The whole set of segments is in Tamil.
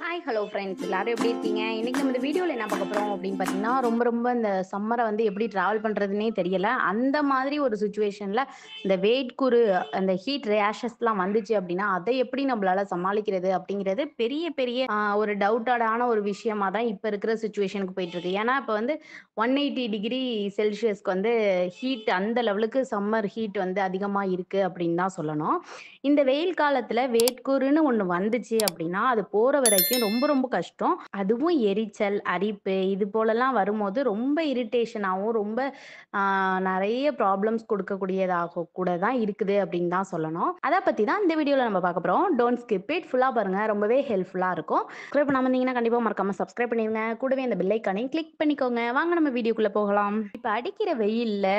ஹாய் ஹலோ ஃப்ரெண்ட்ஸ் எல்லாரும் எப்படி இருக்கீங்க? இன்னைக்கு நம்ம இந்த வீடியோவில் என்ன பார்க்க போகிறோம் அப்படின்னு பார்த்தீங்கன்னா ரொம்ப ரொம்ப இந்த சம்மரை வந்து எப்படி ட்ராவல் பண்ணுறதுனே தெரியல. அந்த மாதிரி ஒரு சுச்சுவேஷனில் இந்த வெயிட் குரு அந்த ஹீட் ரேஷஸ்லாம் வந்துச்சு அப்படின்னா அதை எப்படி நம்மளால சமாளிக்கிறது அப்படிங்கிறது பெரிய பெரிய ஒரு டவுட்டடான ஒரு விஷயமா தான் இப்போ இருக்கிற சுச்சுவேஷனுக்கு போயிட்டு இருக்கு. ஏன்னா இப்போ வந்து ஒன் எயிட்டி டிகிரி செல்சியஸ்க்கு வந்து ஹீட் அந்த லெவலுக்கு சம்மர் ஹீட் வந்து அதிகமாக இருக்குது அப்படின்னு தான் சொல்லணும். இந்த வெயில் காலத்தில் வேட்கூறுன்னு ஒன்று வந்துச்சு அப்படின்னா அது போகிற வரைக்கும் ரொம்ப ரொம்ப கஷ்டம். அதுவும் எரிச்சல் அரிப்பு இது போலலாம் வரும்போது ரொம்ப இரிட்டேஷனாகவும் ரொம்ப நிறைய ப்ராப்ளம்ஸ் கொடுக்கக்கூடியதாக கூட தான் இருக்குது அப்படின்னு தான் சொல்லணும். அதை பற்றி தான் இந்த வீடியோவில் நம்ம பார்க்க போகிறோம் டோன்ட் ஸ்கிப் இட் ஃபுல்லாக பாருங்கள் ரொம்பவே ஹெல்ப்ஃபுல்லாக இருக்கும். சப்ஸ்கிரைப் பண்ணாம இருந்தீங்கன்னா கண்டிப்பாக மறக்காம சப்ஸ்கிரைப் பண்ணிடுங்க கூடவே இந்த பெல்லைக்கானையும் கிளிக் பண்ணிக்கோங்க. வாங்க நம்ம வீடியோக்குள்ளே போகலாம். இப்போ அடிக்கிற வெயிலில்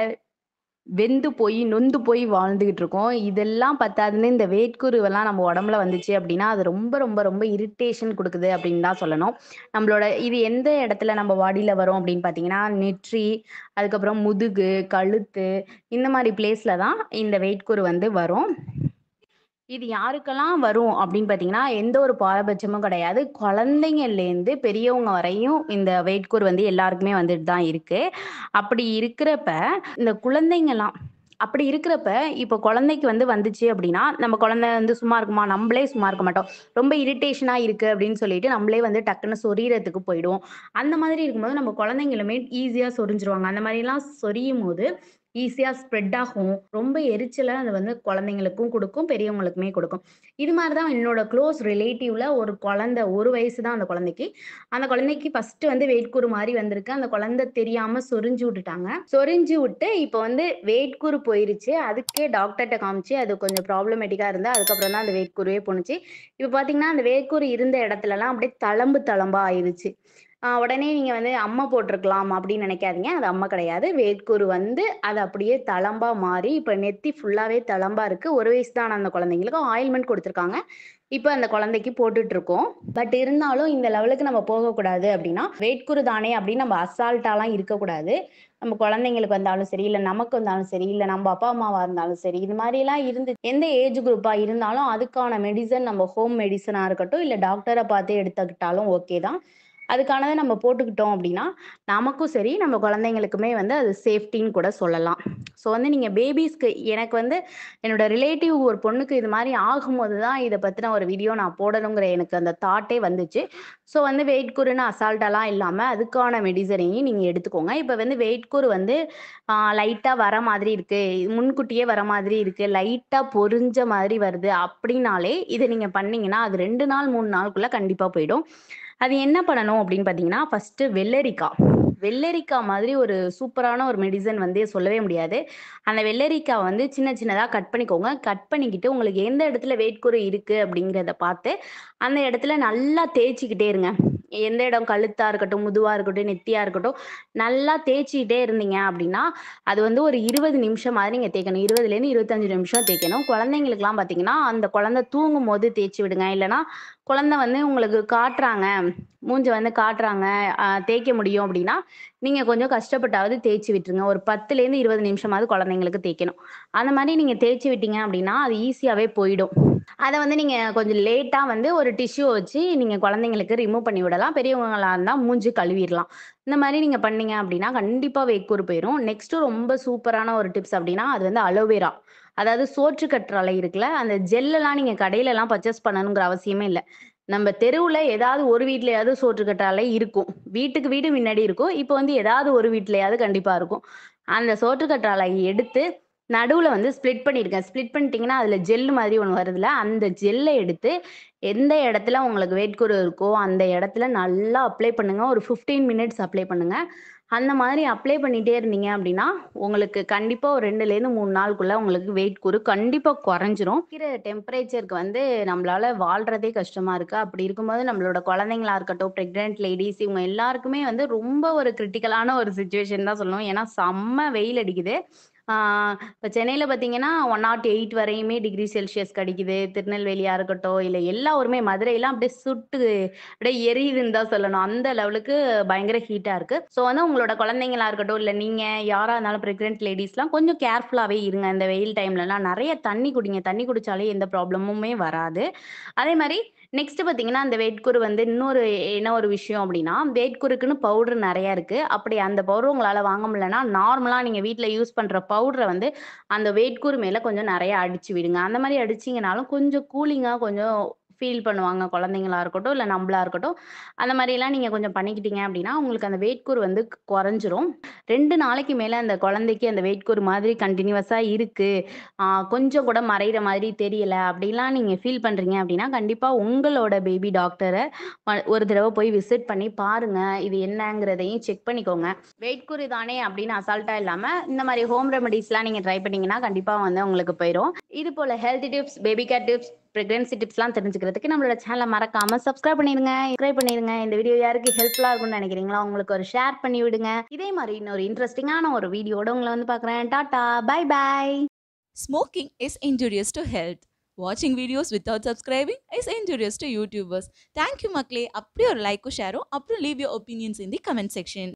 வெந்து போய் நொந்து போய் வாழ்ந்துகிட்டு இருக்கோம். இதெல்லாம் பத்தாதுன்னு இந்த வேட்குருவெல்லாம் நம்ம உடம்புல வந்துச்சு அப்படின்னா அது ரொம்ப ரொம்ப ரொம்ப இரிட்டேஷன் கொடுக்குது அப்படின்னு தான் சொல்லணும். நம்மளோட இது எந்த இடத்துல நம்ம பாடியில் வரும் அப்படின்னு பார்த்தீங்கன்னா நெற்றி அதுக்கப்புறம் முதுகு கழுத்து இந்த மாதிரி பிளேஸில் தான் இந்த வேட்குரு வந்து வரும். இது யாருக்கெல்லாம் வரும் அப்படின்னு பார்த்தீங்கன்னா எந்த ஒரு பாரபட்சமும் கிடையாது. குழந்தைங்கள்லேருந்து பெரியவங்க வரையும் இந்த வெயிட்கூர் வந்து எல்லாருக்குமே வந்துட்டு தான் இருக்கு. அப்படி இருக்கிறப்ப இந்த குழந்தைங்கலாம் அப்படி இருக்கிறப்ப இப்போ குழந்தைக்கு வந்து வந்துச்சு அப்படின்னா நம்ம குழந்தை வந்து சும்மா இருக்குமா? நம்மளே சும்மா இருக்க மாட்டோம். ரொம்ப இரிட்டேஷனாக இருக்குது அப்படின்னு சொல்லிட்டு நம்மளே வந்து டக்குன்னு சொரியறதுக்கு போயிடுவோம். அந்த மாதிரி இருக்கும்போது நம்ம குழந்தைங்களுமே ஈஸியாக சொரிஞ்சிருவாங்க. அந்த மாதிரிலாம் சொரியும் போது ஈஸியாக ஸ்ப்ரெட் ஆகும். ரொம்ப எரிச்சலை அது வந்து குழந்தைங்களுக்கும் கொடுக்கும் பெரியவங்களுக்குமே கொடுக்கும். இது மாதிரி தான் என்னோட க்ளோஸ் ரிலேட்டிவ்ல ஒரு குழந்தை ஒரு வயசு தான் அந்த குழந்தைக்கு. அந்த குழந்தைக்கு ஃபர்ஸ்ட் வந்து வேட்கூறு மாதிரி வந்திருக்கு. அந்த குழந்தை தெரியாம சொரிஞ்சு விட்டுட்டாங்க. சொரிஞ்சு விட்டு இப்போ வந்து வேட்கூறு போயிருச்சு. அதுக்கே டாக்டர்கிட்ட காமிச்சு அது கொஞ்சம் ப்ராப்ளமேட்டிக்கா இருந்தால் அதுக்கப்புறம் தான் அந்த வேட்கூறுவே போணுச்சு. இப்போ பாத்தீங்கன்னா அந்த வேட்கூறு இருந்த இடத்துலலாம் அப்படியே தளம்பு தளம்பா ஆயிருச்சு. உடனே நீங்க வந்து அம்மா போட்டிருக்கலாம் அப்படின்னு நினைக்காதீங்க. அது அம்மா கிடையாது. வேட்கூறு வந்து அது அப்படியே தளம்பா மாறி இப்போ நெத்தி ஃபுல்லாவே தளம்பா இருக்கு. ஒரு வயசு தான் அந்த குழந்தைங்களுக்கு ஆயில்மெண்ட் கொடுத்துருக்காங்க. இப்போ அந்த குழந்தைக்கு போட்டுட்டு இருக்கோம் பட் இருந்தாலும் இந்த லெவலுக்கு நம்ம போகக்கூடாது அப்படின்னா வேட்குரு தானே அப்படின்னு நம்ம அசால்ட்டாலாம் இருக்கக்கூடாது. நம்ம குழந்தைங்களுக்கு வந்தாலும் சரி இல்லை நமக்கு வந்தாலும் சரி இல்லை நம்ம அப்பா அம்மாவா இருந்தாலும் சரி இது மாதிரிலாம் இருந்து எந்த ஏஜ் குரூப்பாக இருந்தாலும் அதுக்கான மெடிசன் நம்ம ஹோம் மெடிசனாக இருக்கட்டும் இல்லை டாக்டரை பார்த்து எடுத்துக்கிட்டாலும் ஓகே தான். அதுக்கானதை நம்ம போட்டுக்கிட்டோம் அப்படின்னா நமக்கும் சரி நம்ம குழந்தைங்களுக்குமே வந்து அது சேஃப்டின்னு கூட சொல்லலாம். ஸோ வந்து நீங்கள் பேபிஸ்க்கு எனக்கு வந்து என்னோட ரிலேட்டிவ் ஒரு பொண்ணுக்கு இது மாதிரி ஆகும்போது தான் இதை பற்றின ஒரு வீடியோ நான் போடணுங்கிற எனக்கு அந்த தாட்டே வந்துச்சு. ஸோ வந்து வெயிட் குறுன்னு அசால்ட்டெல்லாம் இல்லாமல் அதுக்கான மெடிசனையும் நீங்கள் எடுத்துக்கோங்க. இப்போ வந்து வெயிட் குறு வந்து லைட்டாக வர மாதிரி இருக்குது முன்கூட்டியே வர மாதிரி இருக்குது லைட்டாக பொரிஞ்ச மாதிரி வருது அப்படின்னாலே இதை நீங்கள் பண்ணிங்கன்னா அது ரெண்டு நாள் மூணு நாளுக்குள்ளே கண்டிப்பாக போயிடும். அது என்ன பண்ணணும் அப்படின்னு பார்த்தீங்கன்னா ஃபஸ்ட்டு வெள்ளரிக்காய் வெள்ளரிக்காய் மாதிரி ஒரு சூப்பரான ஒரு மெடிசன் வந்து சொல்லவே முடியாது. அந்த வெள்ளரிக்காய் வந்து சின்ன சின்னதாக கட் பண்ணிக்கோங்க. கட் பண்ணிக்கிட்டு உங்களுக்கு எந்த இடத்துல வேட்குறை இருக்குது அப்படிங்கிறத பார்த்து அந்த இடத்துல நல்லா தேய்ச்சிக்கிட்டே இருங்க. எந்த இடம் கழுத்தாக இருக்கட்டும் முதுவாக இருக்கட்டும் நெத்தியாக இருக்கட்டும் நல்லா தேய்ச்சிக்கிட்டே இருந்தீங்க அப்படின்னா அது வந்து ஒரு இருபது நிமிஷம் மாதிரி நீங்கள் தேய்க்கணும். இருபதுலேருந்து இருபத்தஞ்சு நிமிஷம் தேய்க்கணும். குழந்தைங்களுக்குலாம் பார்த்தீங்கன்னா அந்த குழந்தை தூங்கும் போது தேய்ச்சி விடுங்க. இல்லைன்னா குழந்தை வந்து உங்களுக்கு காட்டுறாங்க மூஞ்ச வந்து காட்டுறாங்க தேய்க்க முடியும் அப்படின்னா நீங்கள் கொஞ்சம் கஷ்டப்பட்டாவது தேய்ச்சி விட்டுருங்க. ஒரு பத்துலேருந்து இருபது நிமிஷமாவது குழந்தைங்களுக்கு தேய்க்கணும். அந்த மாதிரி நீங்கள் தேய்ச்சி விட்டீங்க அப்படின்னா அது ஈஸியாகவே போயிடும். அதை வந்து நீங்கள் கொஞ்சம் லேட்டாக வந்து ஒரு டிஷ்யூ வச்சு நீங்கள் குழந்தைங்களுக்கு ரிமூவ் பண்ணி விடலாம். பெரியவங்களாக இருந்தால் மூஞ்சி கழுவிடலாம். இந்த மாதிரி நீங்கள் பண்ணீங்க அப்படின்னா கண்டிப்பாக வேக்கூர் போயிடும் நெக்ஸ்ட்டு ரொம்ப சூப்பரான ஒரு டிப்ஸ் அப்படின்னா அது வந்து அலோவேரா அதாவது சோற்று கற்றாழை இருக்குல்ல அந்த ஜெல்லெல்லாம் நீங்கள் கடையிலலாம் பர்ச்சேஸ் பண்ணணுங்கிற அவசியமே இல்லை. நம்ம தெருவில் ஏதாவது ஒரு வீட்லையாவது சோற்று கற்றாழை இருக்கும். வீட்டுக்கு வீடு முன்னாடி இருக்கும். இப்போ வந்து ஏதாவது ஒரு வீட்லையாவது கண்டிப்பாக இருக்கும். அந்த சோற்று கற்றாழையை எடுத்து நடுவில் வந்து ஸ்ப்ளிட் பண்ணியிருக்கேன் ஸ்ப்ளிட் பண்ணிட்டீங்கன்னா அதில் ஜெல் மாதிரி ஒன்று வருதுல அந்த ஜெல்லை எடுத்து எந்த இடத்துல உங்களுக்கு வேட்குரு இருக்கோ அந்த இடத்துல நல்லா அப்ளை பண்ணுங்கள் ஒரு ஃபிஃப்டீன் மினிட்ஸ் அப்ளை பண்ணுங்கள் அந்த மாதிரி அப்ளை பண்ணிட்டே இருந்தீங்க அப்படின்னா உங்களுக்கு கண்டிப்பாக ஒரு ரெண்டுலேருந்து மூணு நாளுக்குள்ளே உங்களுக்கு வெயிட் குறு கண்டிப்பாக குறைஞ்சிரும். இருக்கிற டெம்பரேச்சருக்கு வந்து நம்மளால் வாழ்கிறதே கஷ்டமாக இருக்குது அப்படி இருக்கும்போது நம்மளோட குழந்தைங்களா இருக்கட்டும் ப்ரெக்னென்ட் லேடிஸ் இவங்க எல்லாருக்குமே வந்து ரொம்ப ஒரு கிரிட்டிக்கலான ஒரு சுச்சுவேஷன் தான் சொல்லணும். ஏன்னா செம்ம வெயில் அடிக்குது. இப்போ சென்னையில் பார்த்தீங்கன்னா ஒன் நாட் எயிட் வரையுமே டிகிரி செல்சியஸ் கிடைக்குது. திருநெல்வேலியாக இருக்கட்டும் இல்லை எல்லா ஊருமே மதுரையெல்லாம் அப்படியே சுட்டு அப்படியே எரியுதுன்னு தான் சொல்லணும். அந்த லெவலுக்கு பயங்கர ஹீட்டாக இருக்குது ஸோ வந்து உங்களோட குழந்தைங்களா இருக்கட்டும் இல்லை நீங்கள் யாராக இருந்தாலும் ப்ரெக்னென்ட் லேடிஸ்லாம் கொஞ்சம் கேர்ஃபுல்லாகவே இருங்க. இந்த வெயில் டைம்லலாம் நிறைய தண்ணி குடிங்க. தண்ணி குடித்தாலே எந்த ப்ராப்ளமுமே வராது. அதே மாதிரி நெக்ஸ்ட் பார்த்தீங்கன்னா, அந்த வேட்குரு வந்து இன்னொரு என்ன ஒரு விஷயம் அப்படின்னா வேட்குருக்குன்னு பவுடர் நிறையா இருக்குது அப்படி அந்த பவுடர் உங்களால் வாங்க முடியலன்னா, நார்மலாக நீங்கள் வீட்டில் யூஸ் பண்ற பவுடரை வந்து அந்த வேட்கூறு மேல கொஞ்சம் நிறைய அடிச்சு விடுங்க. அந்த மாதிரி அடிச்சிங்கனாலும் கொஞ்சம் கூலிங்கா கொஞ்சம் ஃபீல் பண்ணுவாங்க. குழந்தைங்களா இருக்கட்டும், இல்லை நம்மளா இருக்கட்டும். அந்த மாதிரிலாம் நீங்க கொஞ்சம் பண்ணிக்கிட்டீங்க அப்படின்னா உங்களுக்கு அந்த வேட்கூறு வந்து குறைஞ்சிரும் ரெண்டு நாளைக்கு மேல அந்த குழந்தைக்கு அந்த வேட்கூறு மாதிரி கண்டினியூவஸாக இருக்கு. கொஞ்சம் கூட மறையிற மாதிரி தெரியல. அப்படிலாம் நீங்க ஃபீல் பண்றீங்க அப்படின்னா கண்டிப்பா உங்களோட பேபி டாக்டரை ஒரு தடவை போய் விசிட் பண்ணி பாருங்க. இது என்னங்கிறதையும் செக் பண்ணிக்கோங்க. வேட்கூறு தானே அப்படின்னு அசால்ட்டா இல்லாம, இந்த மாதிரி ஹோம் ரெமெடிஸ்லாம் நீங்க ட்ரை பண்ணீங்கன்னா, கண்டிப்பா வந்து உங்களுக்கு போயிடும் இது போல health tips, baby care tips, pregnancy டிப்ஸ்லாம் தெரிஞ்சுக்கிறதுக்கு நம்மளோட சேனலை மறக்காம சப்ஸ்கிரைப் பண்ணிருங்க. சப்ஸ்கிரைப் பண்ணிருங்க. இந்த வீடியோ யாருக்கு ஹெல்ப்ஃபுல்லா இருக்கும்னு நினைக்கிறீங்களா உங்களுக்கு ஒரு ஷேர் பண்ணி விடுங்க. இதே மாதிரி இன்னொரு இன்ட்ரெஸ்டிங்கான ஒரு வீடியோட உங்களை வந்து பார்க்குறேன். Tata! Bye bye. Smoking is injurious to health வாட்சிங் videos without subscribing is injurious to YouTubers thank you மக்களே. அப்படியே ஒரு லைக்கும், ஷேரும் அப்புறம் leave your opinions in the comment section